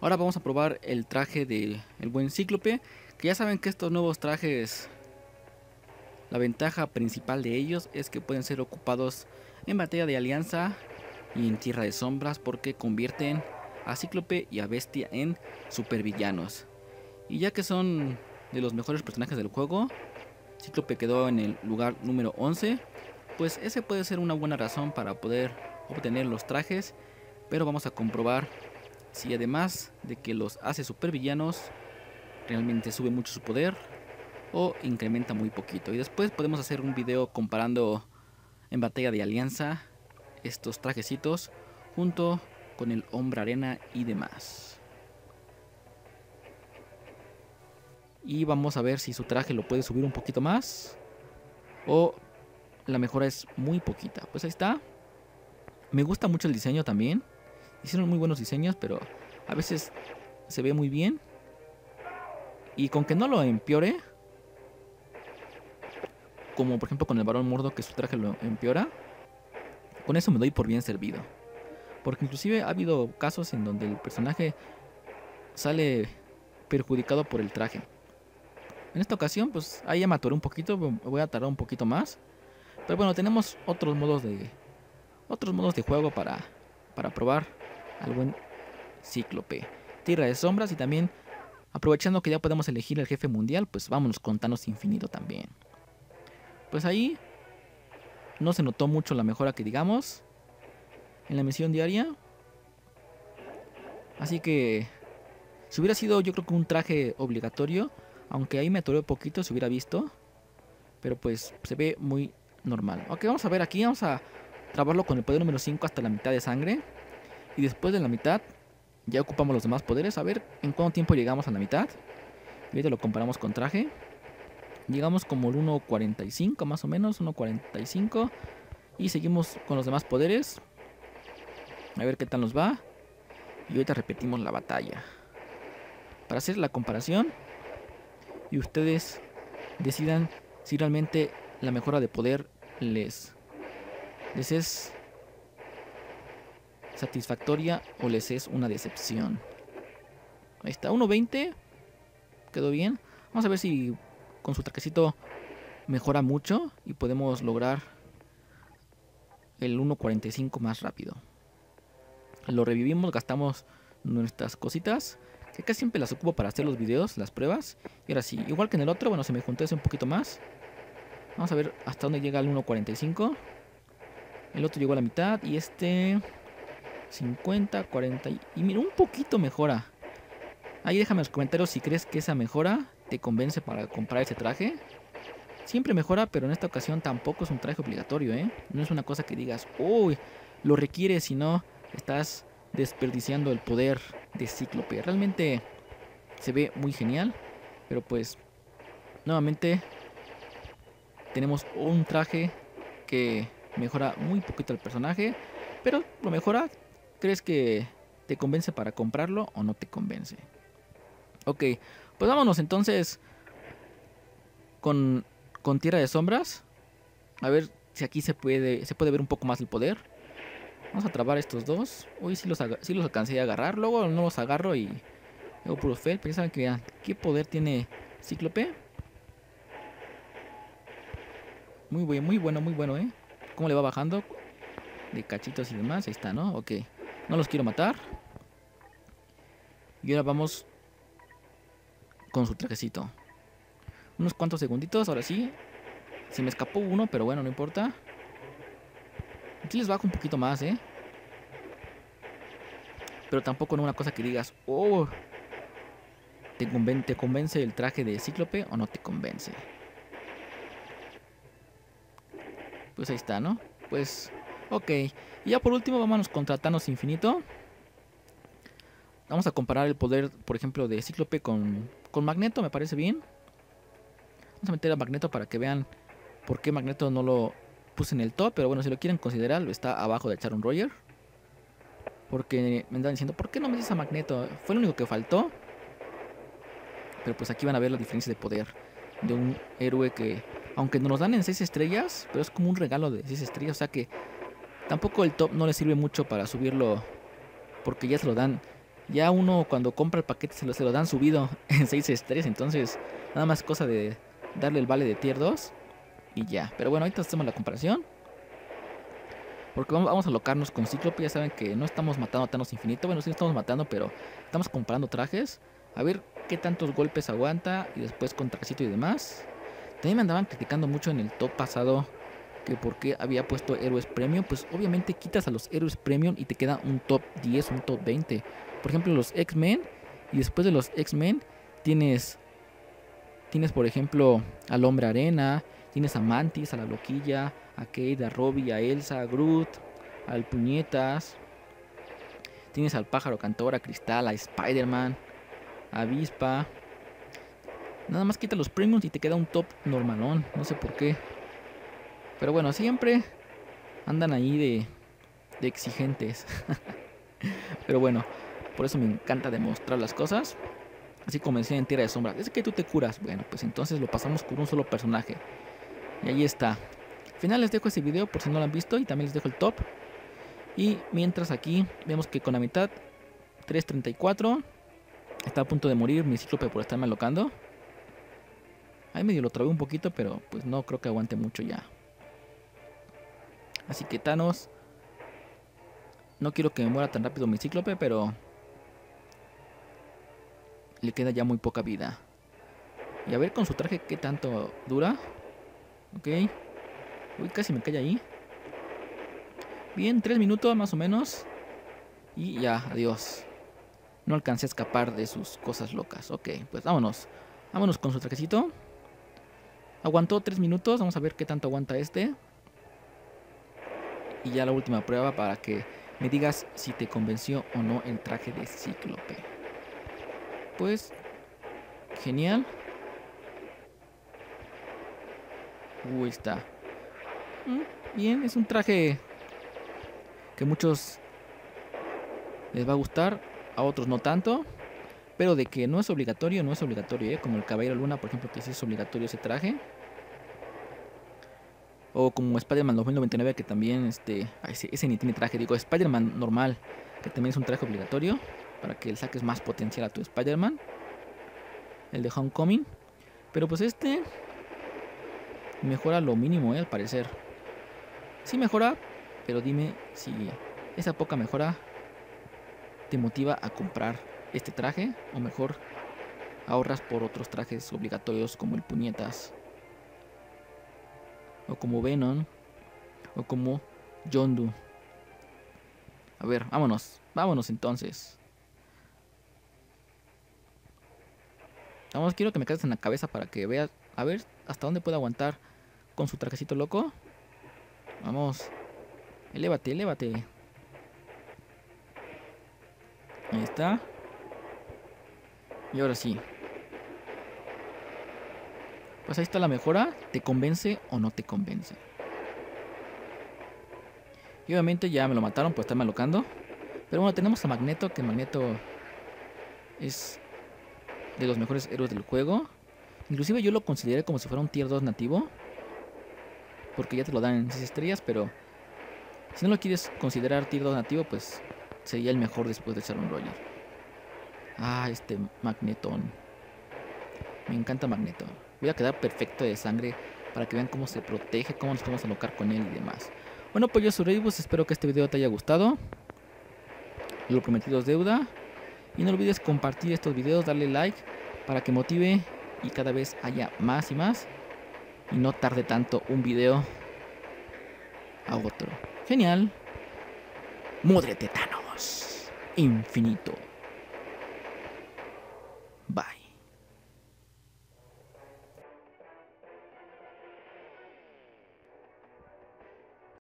Ahora vamos a probar el traje del buen Cíclope. Que ya saben que estos nuevos trajes, la ventaja principal de ellos es que pueden ser ocupados en batalla de alianza y en tierra de sombras porque convierten a Cíclope y a Bestia en supervillanos. Y ya que son de los mejores personajes del juego, Cíclope quedó en el lugar número 11, pues ese puede ser una buena razón para poder obtener los trajes, pero vamos a comprobar si además de que los hace supervillanos, realmente sube mucho su poder o incrementa muy poquito. Y después podemos hacer un video comparando en batalla de alianza estos trajecitos junto con el hombre arena y demás. Y vamos a ver si su traje lo puede subir un poquito más o la mejora es muy poquita. Pues ahí está. Me gusta mucho el diseño también. Hicieron muy buenos diseños, pero a veces se ve muy bien. Y con que no lo empeore, como por ejemplo con el varón mordo que su traje lo empeora, con eso me doy por bien servido. Porque inclusive ha habido casos en donde el personaje sale perjudicado por el traje. En esta ocasión, pues ahí ya me un poquito, voy a tardar un poquito más. Pero bueno, tenemos otros modos de otros modos de juego para, para probar al buen Cíclope. Tierra de sombras y también aprovechando que ya podemos elegir el jefe mundial, pues vámonos con Thanos Infinito también. Pues ahí no se notó mucho la mejora que digamos en la misión diaria. Así que si hubiera sido yo creo que un traje obligatorio, aunque ahí me atoré poquito, se hubiera visto. Pero pues se ve muy normal. Ok, vamos a ver aquí, vamos a trabarlo con el poder número 5 hasta la mitad de sangre. Y después de la mitad, ya ocupamos los demás poderes. A ver en cuánto tiempo llegamos a la mitad. Y ahorita lo comparamos con traje. Llegamos como el 1.45 más o menos, 1.45. Y seguimos con los demás poderes. A ver qué tal nos va. Y ahorita repetimos la batalla. Para hacer la comparación. Y ustedes decidan si realmente la mejora de poder les, les es satisfactoria o les es una decepción. Ahí está, 1.20. Quedó bien. Vamos a ver si con su traquecito mejora mucho y podemos lograr el 1.45 más rápido. Lo revivimos, gastamos nuestras cositas. Que casi siempre las ocupo para hacer los videos, las pruebas. Y ahora sí, igual que en el otro, bueno, se me juntó ese un poquito más. Vamos a ver hasta dónde llega el 1.45. El otro llegó a la mitad y este 50, 40 y, mira, un poquito mejora. Ahí déjame en los comentarios si crees que esa mejora te convence para comprar ese traje. Siempre mejora, pero en esta ocasión tampoco es un traje obligatorio, ¿eh? No es una cosa que digas, uy, lo requiere, si no estás desperdiciando el poder de Cíclope. Realmente se ve muy genial, pero pues nuevamente tenemos un traje que mejora muy poquito el personaje, pero lo mejora. ¿Crees que te convence para comprarlo o no te convence? Ok, pues vámonos entonces con, con Tierra de Sombras. A ver si aquí se puede, se puede ver un poco más el poder. Vamos a trabar estos dos. Uy, si los, si los alcancé a agarrar. Luego no los agarro y... Hago puro fel. Pero que, qué poder tiene Cíclope. Muy bueno, muy bueno, muy bueno, ¿eh? ¿Cómo le va bajando? De cachitos y demás. Ahí está, ¿no? Ok. No los quiero matar. Y ahora vamos con su trajecito. Unos cuantos segunditos, ahora sí. Se me escapó uno, pero bueno, no importa. Aquí les bajo un poquito más, ¿eh? Pero tampoco no una cosa que digas, oh, ¿te, ¿te convence el traje de Cíclope o no te convence? Pues ahí está, ¿no? Pues, ok. Y ya por último, vámonos contra Thanos Infinito. Vamos a comparar el poder, por ejemplo, de Cíclope con, con Magneto, me parece bien. Vamos a meter a Magneto para que vean por qué Magneto no lo puse en el top. Pero bueno, si lo quieren considerar, está abajo de Charon Roger. Porque me andan diciendo, ¿por qué no metes a Magneto? Fue lo único que faltó. Pero pues aquí van a ver la diferencia de poder de un héroe que aunque nos dan en 6 estrellas, pero es como un regalo de 6 estrellas, o sea que tampoco el top no le sirve mucho para subirlo porque ya se lo dan Ya uno cuando compra el paquete se lo, se lo dan subido en 6 estrellas. Entonces, nada más cosa de darle el vale de tier 2. Y ya. Pero bueno, ahorita hacemos la comparación. Porque vamos a alocarnos con Cíclope. Ya saben que no estamos matando a Thanos infinito. Bueno, sí estamos matando, pero estamos comprando trajes. A ver qué tantos golpes aguanta. Y después con trajecito y demás. También me andaban criticando mucho en el top pasado. Que por qué había puesto héroes premium. Pues obviamente quitas a los héroes premium y te queda un top 10, un top 20. Por ejemplo, los X-Men. Y después de los X-Men tienes... Tienes por ejemplo al hombre arena. Tienes a Mantis, a la loquilla, a Kate, a Robbie, a Elsa, a Groot, al Puñetas. Tienes al pájaro cantor, a Cristal, a Spider-Man, a Avispa. Nada más quita los premiums y te queda un top normalón. No sé por qué. Pero bueno, siempre andan ahí de, exigentes. Pero bueno, por eso me encanta demostrar las cosas. Así como decía en Tierra de Sombra. Es que tú te curas. Bueno, pues entonces lo pasamos con un solo personaje. Y ahí está. Al final les dejo ese video por si no lo han visto y también les dejo el top. Y mientras aquí vemos que con la mitad 3.34 está a punto de morir mi cíclope por estarme alocando. Ahí medio lo trabé un poquito, pero pues no creo que aguante mucho ya. Así que Thanos. No quiero que me muera tan rápido mi cíclope, pero... Le queda ya muy poca vida. Y a ver con su traje qué tanto dura. Ok. Uy, casi me cae ahí. Bien, tres minutos más o menos. Y ya, adiós. No alcancé a escapar de sus cosas locas. Ok, pues vámonos. Vámonos con su trajecito. Aguantó tres minutos. Vamos a ver qué tanto aguanta este. Y ya la última prueba para que me digas si te convenció o no el traje de Cíclope. Pues, genial. Uy, está. Mm, bien, es un traje que muchos les va a gustar, a otros no tanto. Pero de que no es obligatorio, no es obligatorio, ¿eh? Como el Caballero Luna, por ejemplo, que sí es obligatorio ese traje. O como Spider-Man 2099, que también, este, ese, ni tiene traje. Digo, Spider-Man normal, que también es un traje obligatorio. Para que le saques más potencial a tu Spider-Man. El de Homecoming. Pero pues este mejora lo mínimo, ¿eh? al parecer. Sí mejora, pero dime si esa poca mejora te motiva a comprar este traje o mejor ahorras por otros trajes obligatorios como el puñetas o como Venom o como Yondu. A ver, vámonos, vámonos entonces. Vamos, quiero que me quedes en la cabeza para que veas, a ver hasta dónde puede aguantar con su trajecito loco. Vamos. Elévate, elévate. Ahí está. Y ahora sí. Pues ahí está la mejora. ¿Te convence o no te convence? Y obviamente ya me lo mataron por estarme alocando. Pero bueno, tenemos a Magneto, que Magneto es de los mejores héroes del juego. Inclusive yo lo consideré como si fuera un tier 2 nativo porque ya te lo dan en 6 estrellas, pero si no lo quieres considerar tier 2 nativo, pues sería el mejor después de Sharon Roger. Ah, este Magnetón. Me encanta Magneto. Voy a quedar perfecto de sangre para que vean cómo se protege, cómo nos podemos alocar con él y demás. Bueno, pues yo soy Reibus, espero que este video te haya gustado. Lo prometido es deuda. Y no olvides compartir estos videos, darle like para que motive y cada vez haya más y más y no tarde tanto un video a otro. Genial. Mudre Tetanos. Infinito. Bye.